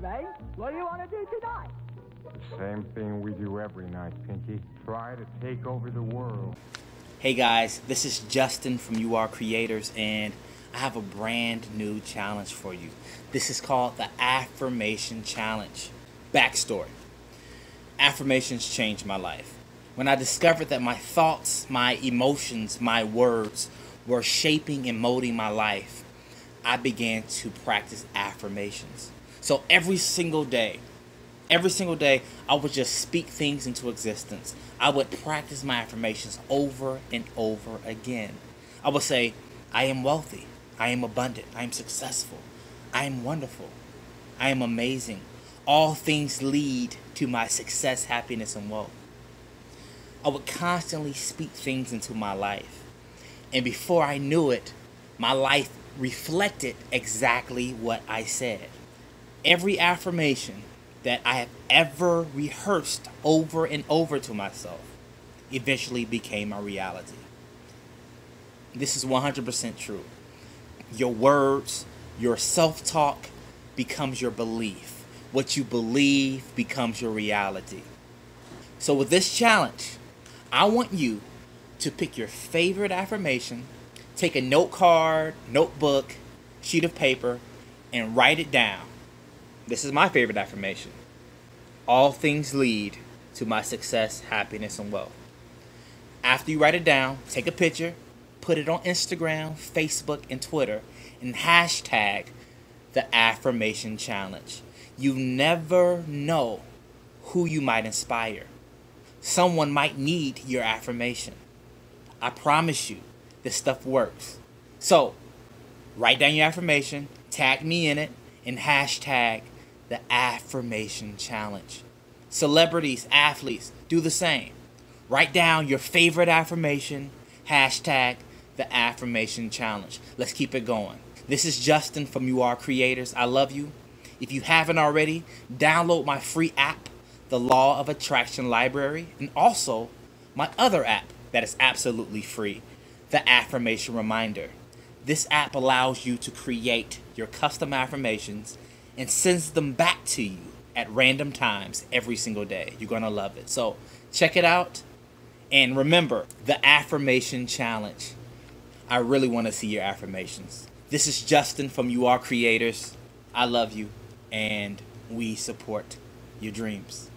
Ray. What do you want to do tonight? Same thing we do every night, Pinky. Try to take over the world. Hey guys, this is Justin from You Are Creators, and I have a brand new challenge for you. This is called the Affirmation Challenge. Backstory Affirmations changed my life. When I discovered that my thoughts, my emotions, my words were shaping and molding my life, I began to practice affirmations. So every single day, every single day, I would just speak things into existence. I would practice my affirmations over and over again. I would say, I am wealthy. I am abundant. I am successful. I am wonderful. I am amazing. All things lead to my success, happiness, and wealth. I would constantly speak things into my life. And before I knew it, my life reflected exactly what I said. Every affirmation that I have ever rehearsed over and over to myself eventually became a reality. This is 100% true. Your words, your self talk becomes your belief. What you believe becomes your reality. So, with this challenge, I want you to pick your favorite affirmation, take a note card, notebook, sheet of paper, and write it down. This is my favorite affirmation. All things lead to my success, happiness, and wealth. After you write it down, take a picture, put it on Instagram, Facebook, and Twitter, and hashtag the affirmation challenge. You never know who you might inspire. Someone might need your affirmation. I promise you, this stuff works. So, write down your affirmation, tag me in it, and hashtag the affirmation challenge. Celebrities, athletes, do the same. Write down your favorite affirmation, hashtag the affirmation challenge. Let's keep it going. This is Justin from You Are Creators. I love you. If you haven't already, download my free app, the Law of Attraction Library, and also my other app that is absolutely free, the Affirmation Reminder. This app allows you to create your custom affirmations and sends them back to you at random times every single day. You're going to love it. So check it out. And remember the affirmation challenge. I really want to see your affirmations. This is Justin from You Are Creators. I love you, and we support your dreams.